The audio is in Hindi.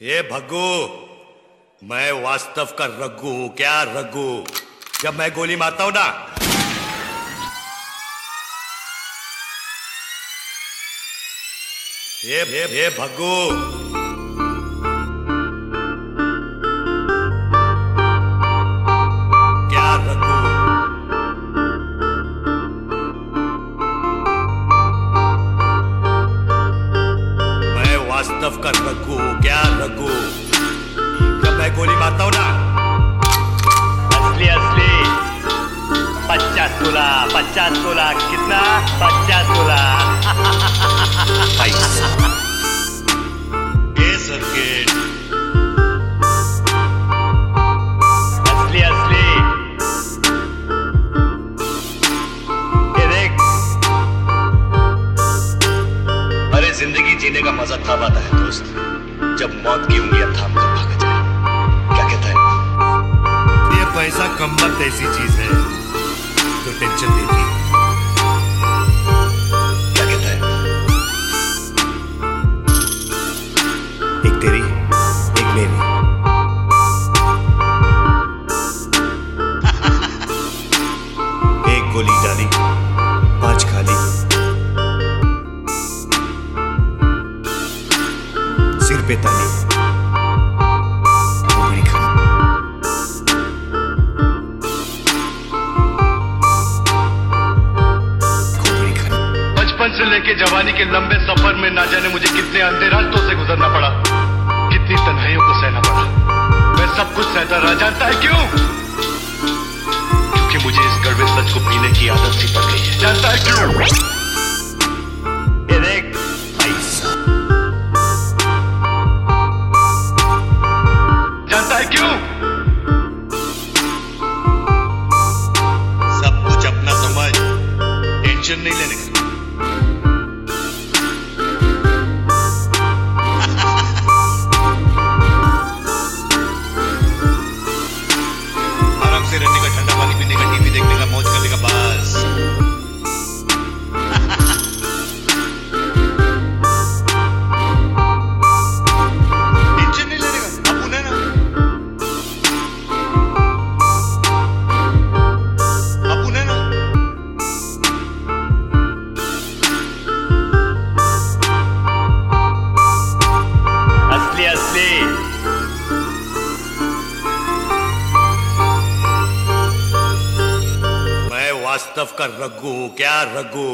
ये भग्गू, मैं वास्तव का रघु हूँ, क्या रघु? जब मैं गोली मारता हूँ ना। ये भग्गू मैं वास्तव कर रघु हूँ क्या रघु जब मैं गोली मारता हूँ ना ज़िंदगी जीने का मज़ा तब आता है दोस्त जब मौत की उंगलियाँ थाम कर भाग जाए क्या कहता है? ये पैसा कम कम्बत ऐसी चीज़ है तो टेंशन देती है। क्या कहता है? एक तेरी बचपन से लेके जवानी के लंबे सफ़र में ना जाने मुझे कितने अंधे रास्तों से गुजरना पड़ा। कितनी तन्हाइयों को सहना पड़ा। मैं सब कुछ सहता रहा। जानता है क्यों? क्योंकि मुझे इस कड़वे सच को पीने की आदत सी पड़ गई है। जानता है क्यों? टेंशन वास्तव का रघु क्या रघु